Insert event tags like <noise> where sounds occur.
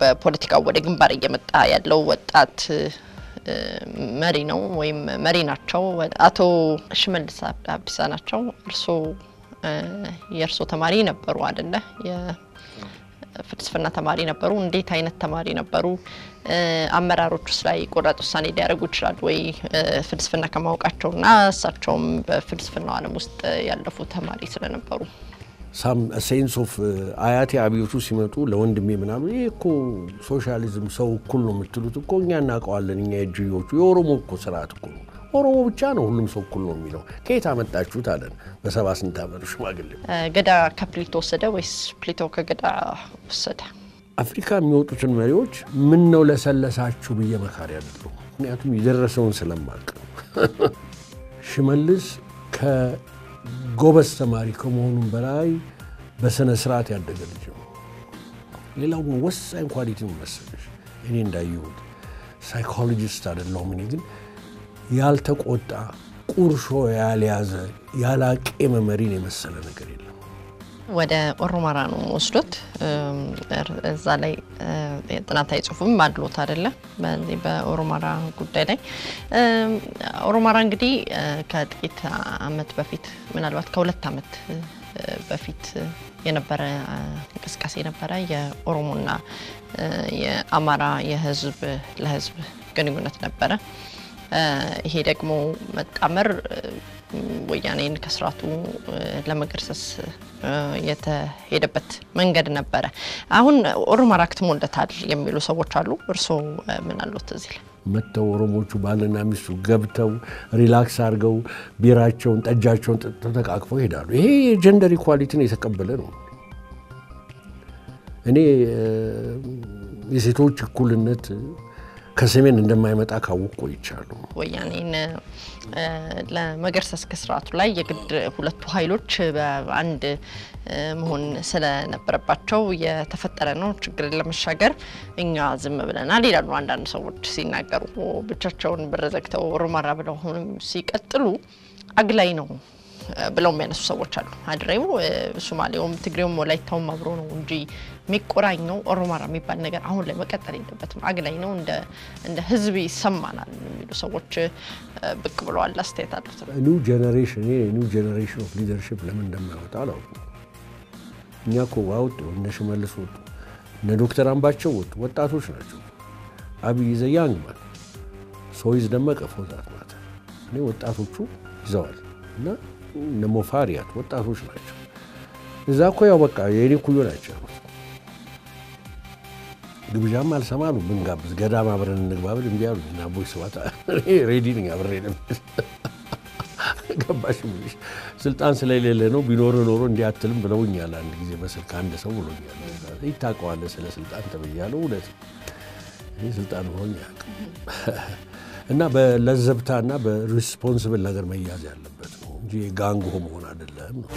በፖለቲካው ወደ ግንባር እየመጣ ያለው ወጣት መሪ ነው ወይም መሪ ናቸው። አቶ ሽመልስ አብዲሳ ናቸው። እርስዎ የእርስዎ ተማሪ ነበሩ አይደለ? የፍልስፍና ተማሪ ነበሩ። እንዴት አይነት ተማሪ ነበሩ? አመራሮች ውስጥ ላይ ቆራጥ ውሳኔ ሊያደርጉ ይችላሉ ወይ? ፍልስፍና ከማወቃቸውና እሳቸውም በፍልስፍናው ዓለም ውስጥ ያለፉ ተማሪ ስለነበሩ ሴንስ ኦፍ አያቴ አብዮቱ ሲመጡ ለወንድሜ ምናምን ይህ እኮ ሶሻሊዝም ሰው እኩል ነው የምትሉት እኮ እኛ እናውቀዋለን። እኛ የእጅዮቹ የኦሮሞ እኮ ስርዓት እኮ ነው። ኦሮሞ ብቻ ነው ሁሉም ሰው እኩል ነው የሚለው ከየት አመጣችሁት አለን። በሰባ ስንት ዓመቱ ሽማግሌ ገዳ ከፕሊቶ ወሰደ ወይስ ፕሊቶ ከገዳ ወሰደ? አፍሪካ የሚወጡትን መሪዎች ምን ነው ለሰለሳችሁ ብዬ መካሪ አይደለሁም። ምክንያቱም የደረሰውን ስለማቅ <laughs> ሽመልስ ከጎበዝ ተማሪ ከመሆኑም በላይ በስነ ስርዓት ያደገ ልጅ ነው። ሌላው ወሳኝ quality መሰለሽ እኔ እንዳየሁት psychologist አይደለሁም። እኔ ግን ያልተቆጣ ቁርሾ ያልያዘ ያላቄመ መሪን የመሰለ ነገር ወደ ኦሮማራ ነው ወስዶት እዛ ላይ ጥናታዊ ጽሁፍም አድሎት አይደለ? በዚህ በኦሮማራ ጉዳይ ላይ ኦሮማራ እንግዲህ ከጥቂት አመት በፊት ምናልባት ከሁለት አመት በፊት የነበረ እንቅስቃሴ ነበረ። የኦሮሞና የአማራ የህዝብ ለህዝብ ግንኙነት ነበረ። ይሄ ደግሞ መጣመር ወያኔን ከስርዓቱ ለመገርሰስ የተሄደበት መንገድ ነበረ። አሁን ኦሮማራ አክትሞለታል የሚሉ ሰዎች አሉ። እርስዎ ምን አሉት እዚህ ላይ? መጥተው ኦሮሞቹ ባልና ሚስቱ ገብተው relax አድርገው ቢራቸውን፣ ጠጃቸውን ጠጥተው ተቃቅፈው ይሄዳሉ። ይሄ የ gender equality ን የተቀበለ ነው። እኔ የሴቶች እኩልነት ከሰሜን እንደማይመጣ ካወቅ ቆይቻለሁ። ወያኔን ለመገርሰስ ከስርዓቱ ላይ የግድ ሁለቱ ኃይሎች በአንድ መሆን ስለነበረባቸው የተፈጠረ ነው። ችግርን ለመሻገር እኛ ዝም ብለናል ይላሉ አንዳንድ ሰዎች ሲናገሩ። ብቻቸውን በር ዘግተው ኦሮማራ ብለው አሁንም ሲቀጥሉ አግላይ ነው ብለው የሚያነሱ ሰዎች አሉ። ሀረሪው ሶማሌውም፣ ትግሬውም ወላይታውም አብሮ ነው እንጂ የሚቆራኘው ኦሮማራ የሚባል ነገር አሁን ላይ መቀጠል የለበትም። አግላይ ነው፣ እንደ ህዝብ ይሰማናል የሚሉ ሰዎች ብቅ ብለዋል። አስተያየት አሉት። new generation new generation of leadership ለምን እንደማይወጣ አላውቅም። እኛ እኮ አወጡ፣ እነ ሽመልስ ወጡ፣ እነ ዶክተር አምባቸው ወጡ። ወጣቶች ናቸው። አብይ ዘ ያንግ ማን ሶይዝ ደመቀ ፎዛት ማለት እኔ ወጣቶቹ ይዘዋል እና ሞፋሪያት ወጣቶች ናቸው። እዛ እኮ ያው በቃ የእኔ ኩዮ ናቸው ያሉት። ግብዣም አልሰማሉ ብንጋብዝ ገዳም አብረን እንግባብል እምቢ አሉ። እና ቦይ ስባት ሬዲ ነኝ አብሬ ገባሽ ብልሽ ስልጣን ስለሌለ ነው ቢኖር ኖሮ እንዲህ ብለውኛል። አንድ ጊዜ በስልክ አንድ ሰው ብሎኛል። ይታውቀዋለህ ስለ ስልጣን ተብያለሁ። እውነት ይህ ስልጣን ሆኝ እና በለዘብታና በሪስፖንስብል ነገር መያዝ ያለበት እንጂ ጋንጎ መሆን አይደለም ነው።